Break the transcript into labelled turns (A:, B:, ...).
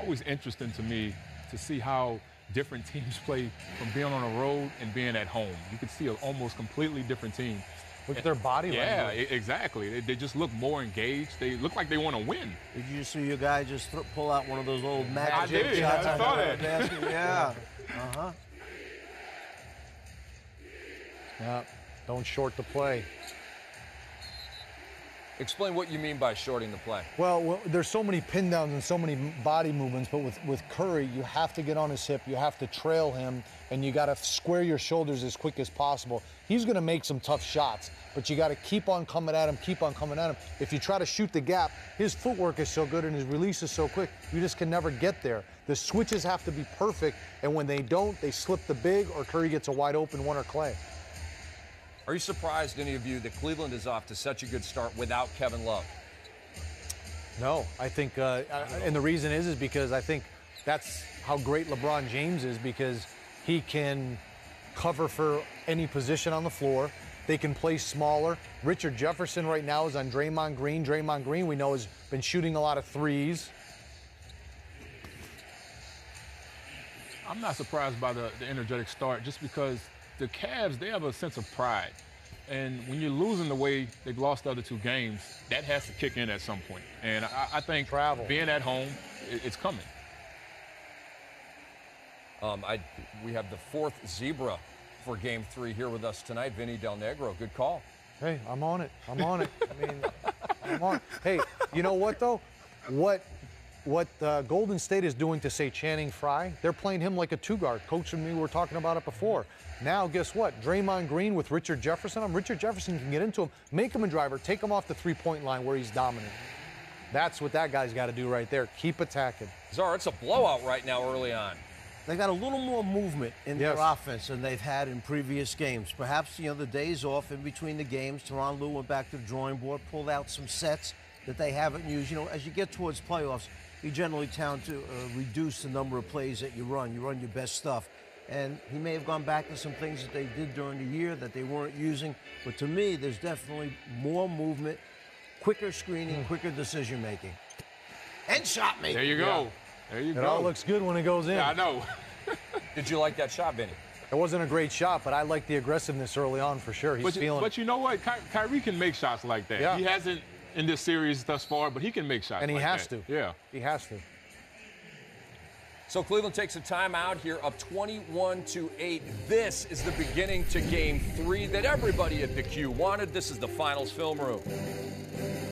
A: always interesting to me to see how different teams play from being on the road and being at home. You could see an almost completely different team.
B: Look at their body
A: Yeah,
B: language.
A: e- exactly. They, they just look more engaged. They look like they want to win.
C: Did you see your guy just th- pull out one of those old magic
A: I did.
C: shots?
A: I
C: on
A: saw that.
C: Yeah. Uh-huh.
B: Yeah. Don't short the play.
D: Explain what you mean by shorting the play.
B: Well, well, there's so many pin downs and so many body movements, but with, with Curry, you have to get on his hip, you have to trail him, and you got to square your shoulders as quick as possible. He's going to make some tough shots, but you got to keep on coming at him, keep on coming at him. If you try to shoot the gap, his footwork is so good and his release is so quick, you just can never get there. The switches have to be perfect, and when they don't, they slip the big, or Curry gets a wide open one or Clay.
D: Are you surprised, any of you, that Cleveland is off to such a good start without Kevin Love?
B: No, I think, uh, uh, and the reason is, is because I think that's how great LeBron James is because he can cover for any position on the floor. They can play smaller. Richard Jefferson right now is on Draymond Green. Draymond Green, we know, has been shooting a lot of threes.
A: I'm not surprised by the, the energetic start just because the Cavs, they have a sense of pride. And when you're losing the way they've lost the other two games, that has to kick in at some point. And I, I think
B: Travel.
A: being at home, it, it's coming.
D: Um, I, we have the fourth zebra for Game Three here with us tonight, Vinny Del Negro. Good call.
B: Hey, I'm on it. I'm on it. I mean, I'm on. Hey, you know what though? What what uh, Golden State is doing to say Channing Frye? They're playing him like a two guard. Coach and me were talking about it before. Now, guess what? Draymond Green with Richard Jefferson. Um, Richard Jefferson can get into him, make him a driver, take him off the three point line where he's dominant. That's what that guy's got to do right there. Keep attacking.
D: Czar, it's a blowout right now early on.
C: They got a little more movement in
B: Yes.
C: their offense than they've had in previous games. Perhaps, you know, the days off in between the games, Tyronn Lue went back to the drawing board, pulled out some sets that they haven't used. You know, as you get towards playoffs, you generally tend to uh, reduce the number of plays that you run. You run your best stuff. And he may have gone back to some things that they did during the year that they weren't using. But to me, there's definitely more movement, quicker screening, quicker decision making. And shot me.
A: There you go. There you
B: It
A: go.
B: It all looks good when it goes in.
A: yeah, I know.
D: Did you like that shot, Vinny?
B: It wasn't a great shot, but I like the aggressiveness early on for sure. He's
A: But you,
B: feeling
A: but you know what? Ky- Kyrie can make shots like that.
B: Yeah.
A: He hasn't in this series thus far, but he can make shots
B: and he
A: like
B: has
A: that.
B: to.
A: Yeah.
B: He has to.
D: So Cleveland takes a timeout here, up 21 to 8. This is the beginning to Game Three that everybody at the Q wanted. This is the Finals film room.